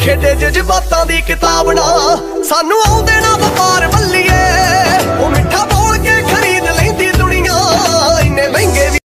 ਦੇ ਜਜ਼ਬਾਤਾਂ ਦੀ ਕਿਤਾਬ ਨਾ। ਸਾਨੂੰ